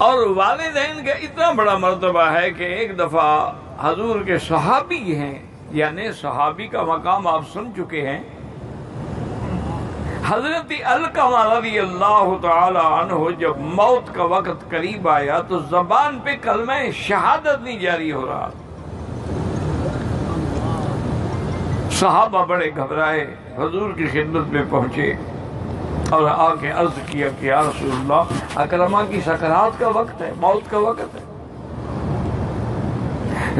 और वालदेन का इतना बड़ा मरतबा है कि एक दफ़ा हजूर के सहाबी हैं, यानी सहाबी का मकाम आप सुन चुके हैं। हज़रत अलकमा अल्लाह जब मौत का वक्त करीब आया तो जबान पे कलमा शहादत नहीं जारी हो रहा। सहाबा बड़े घबराए, हजूर की खिदमत में पहुँचे और आके अर्ज़ किया कि या अकरमा की सकरात का वक्त है, मौत का वक्त है।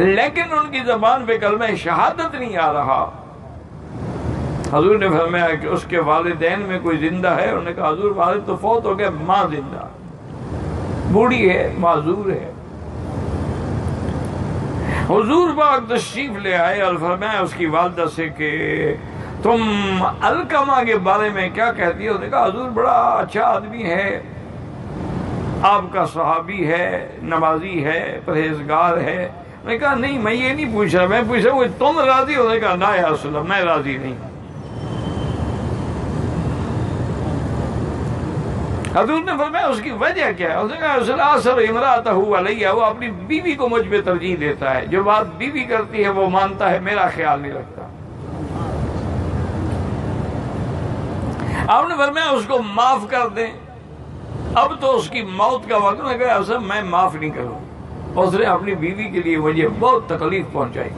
लेकिन उनकी जबान पे कल में शहादत नहीं आ रहा। हजूर ने फरमाया कि उसके वालदेन में कोई ज़िंदा है? उन्होंने कहा, हजूर, वालिद तो फौत हो गए, माँ ज़िंदा। बूढ़ी है, माजूर है। हजूर बाग तशरीफ़ ले आए और उसकी वालदा से कि तुम अलकमा के बारे में क्या कहती हो? कहा हजूर बड़ा अच्छा आदमी है, आपका सहाबी है नमाजी है, परहेजगार है। मैंने कहा, नहीं, मैं ये नहीं पूछ रहा मैं पूछ रहा हूँ तुम राज़ी हो? कहा, ना यार मैं राज़ी नहीं हजूर ने फरमाया, उसकी वजह क्या है? उसने कहा हुआ वो अपनी बीवी को मुझ पर तरजीह देता है। जो बात बीवी करती है, वो मानता है, मेरा ख्याल नहीं रखता। आपने फरमाया, उसको माफ़ कर दें। अब तो उसकी मौत का वक्त असर मैं माफ़ नहीं करूँ उसने अपनी बीवी के लिए मुझे बहुत तकलीफ़ पहुंचाई।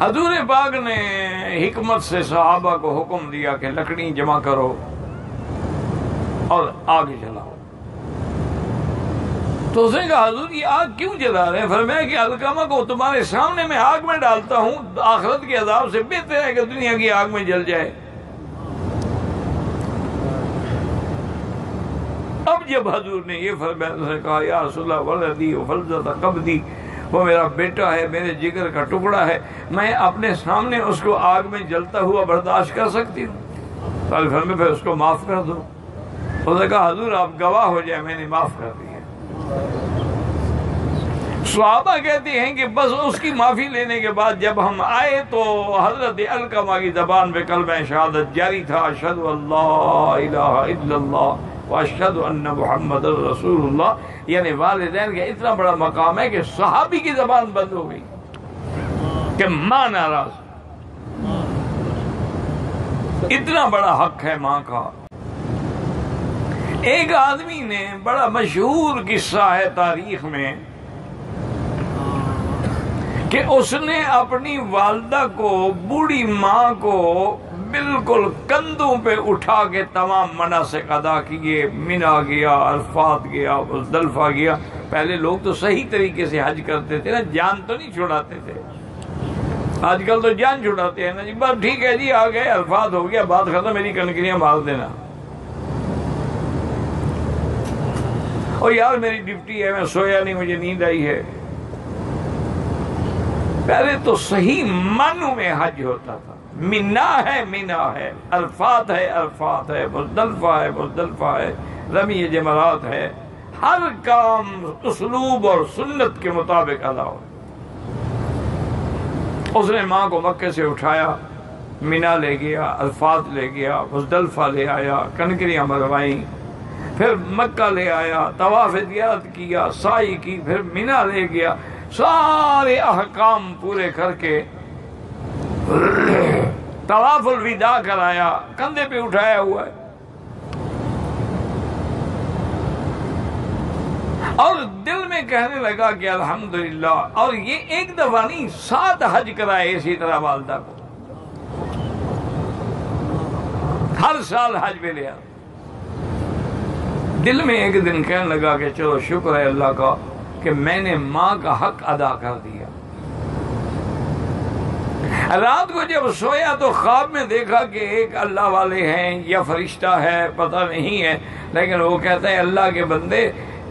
हजूर बाग ने हिकमत से सहाबा को हुक्म दिया कि लकड़ी जमा करो और आग जलाओ तो उसने कहा, हजूर, ये आग क्यों जला रहे हैं? फरमाया कि अलकामा को तुम्हारे सामने मैं आग में डालता हूँ, आखरत के अदाब से बेहतर है कि दुनिया की आग में जल जाए। अब जब हजूर ने ये फरमाया कहा, या रसुल्ला वलदी फलजता कब दी वो मेरा बेटा है, मेरे जिगर का टुकड़ा है, मैं अपने सामने उसको आग में जलता हुआ बर्दाश्त कर सकती हूँ। तो में फिर उसको माफ़ कर दो। उसने कहा, हजूर, आप गवाह हो जाए, मैंने माफ़ कर दिया सुहाबा कहते हैं कि बस उसकी माफ़ी लेने के बाद जब हम आए तो हज़रत अलकमा की जबान पे कल में शहादत जारी था अशद अशद मोहम्मद रसूलुल्लाह यानी वालदेन का इतना बड़ा मकाम है कि सहाबी की जबान बंद हो गई कि माँ नाराज़ इतना बड़ा हक है माँ का एक आदमी ने बड़ा मशहूर किस्सा है तारीख में कि उसने अपनी वालदा को बूढ़ी माँ को बिल्कुल कंधों पे उठा के तमाम मनासिक अदा किए, मिना गया, अरफात गया मुजदलफा गया। पहले लोग तो सही तरीके से हज करते थे ना, जान तो नहीं छुड़ाते थे। आजकल तो जान छुड़ाते हैं ना जी। बस ठीक है जी, आ गए अल्फात हो गया, बात खत्म, मेरी कनकरियाँ मार देना। और यार मेरी ड्यूटी है, मैं सोया नहीं, मुझे नींद आई है। पहले तो सही मन में हज होता था। मीना है मीना है। अल्फात है अल्फात है, मुजदलफा है मुजदलफा है। रमी जमरात है। हर काम उसलूब और सुन्नत के मुताबिक अदा हो। उसने माँ को मक्के से उठाया, मीना ले गया, अल्फात ले गया, मुजदलफा ले आया, कनकरियाँ मरवाई। फिर मक्का ले आया, तवाफ किया, साई की, फिर मीना ले गया। सारे अहकाम पूरे करके तवाफुल विदा कराया, कंधे पे उठाया हुआ है। और दिल में कहने लगा कि अल्हम्दुलिल्लाह, और ये एक दफ़ा नहीं, सात हज कराए इसी तरह वालदा को। हर साल हज में लिया दिल में एक दिन कहने लगा कि चलो शुक्र है अल्लाह का कि मैंने माँ का हक अदा कर दिया। रात को जब सोया तो ख्वाब में देखा कि एक अल्लाह वाले हैं या फरिश्ता है, पता नहीं है। लेकिन वो कहता है, अल्लाह के बंदे,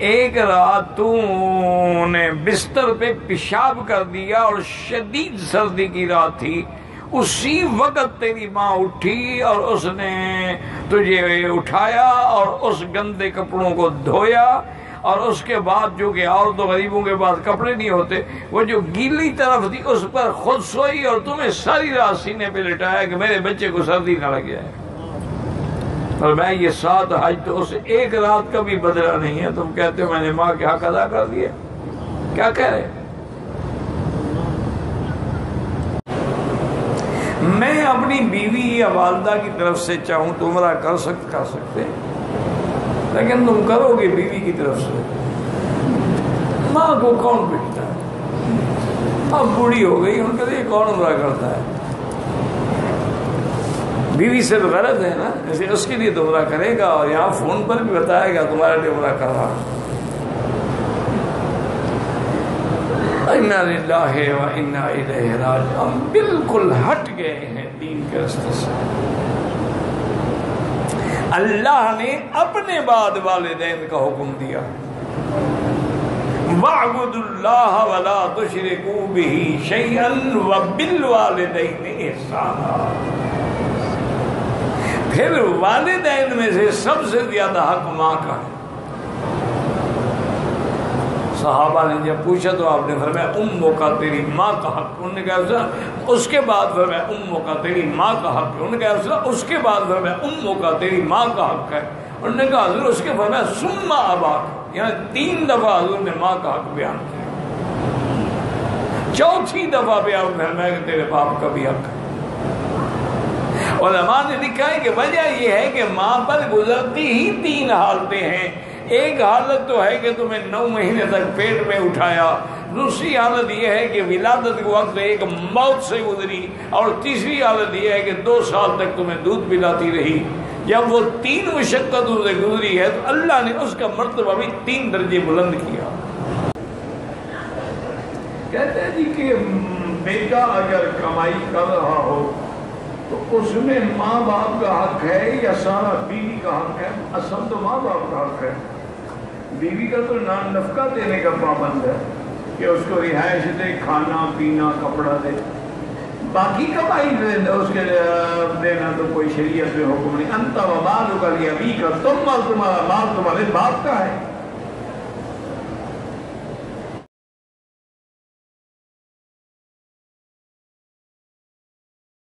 एक रात तूने बिस्तर पे पेशाब कर दिया और शदीद सर्दी की रात थी। उसी वक्त तेरी माँ उठी और उसने तुझे उठाया और उस गंदे कपड़ों को धोया। और उसके बाद जो कि और तो गरीबों के पास कपड़े नहीं होते, वो जो गीली तरफ़ थी, उस पर खुद सोई और तुम्हें सारी रात सीने पे लिटाया कि मेरे बच्चे को सर्दी ना लग। जाए और मैं ये सात हज तो उस एक रात का भी बदला नहीं है। तुम कहते हो मैंने माँ के हक अदा कर दिया क्या कह रहे मैं अपनी बीवी या वालदा की तरफ़ से चाहूँ तो उमरा कर सकते कर सकते लेकिन तुम करोगे बीवी की तरफ़ से? माँ को कौन पीटता है? अब बूढ़ी हो गई, उनके लिए कौन उमरा करता है? बीवी से तो गलत है ना? जैसे उसके लिए तो करेगा और यहाँ फ़ोन पर भी बताएगा, तुम्हारे लिए उमरा कर रहा हम बिल्कुल हट गए हैं दीन के रस्ते से। अल्लाह ने अपने बाद वालदेन का हुक्म दिया। वाला वला भी शैअन व बिल फिर वाले में से सबसे ज़्यादा हक माँ का है। सहाबा ने जब पूछा तो आपने फरमाया, उम्मो का तेरी माँ का हक उन्होंने कहा उसके बाद फरमाया, उम्मो का तेरी माँ का हक है। उन्होंने कहा उसके बाद फरमाया, उम्मो का तेरी माँ का हक है। उन्होंने कहा, हजूर, उसके फरमाया, सुम्मा अबाक। यहाँ तीन दफ़ा हजूर ने माँ का हक बयान किया। चौथी दफ़ा बयान फरमाया कि तेरे बाप का भी हक है। और ने लिखा है कि वजह यह है कि माँ पर गुजरती ही तीन हालतें हैं। एक हालत तो है कि तुम्हें नौ महीने तक पेट में उठाया। दूसरी हालत यह है कि विलादत के वक्त एक मौत से गुजरी और तीसरी हालत यह है कि दो साल तक तुम्हें दूध पिलाती रही। जब वो तीन मुशक्कतों से गुजरी है तो अल्लाह ने उसका मरतबा भी तीन दर्जे बुलंद किया। कहते हैं जी कि बेटा अगर कमाई कर रहा हो तो उसमें माँ बाप का हक है या सारा बीवी का हक है? असल तो माँ बाप का हक है। बीवी का तो नाम नफका देने का पाबंद है कि उसको रिहाइश दे, खाना, पीना, कपड़ा दे। बाकी कमाई उसके देना तो कोई शरीयत में हुक्म नहीं। अंत माल का लिया भी कर तुम माल तुम्हारा, माल तुम्हारे बाप का है।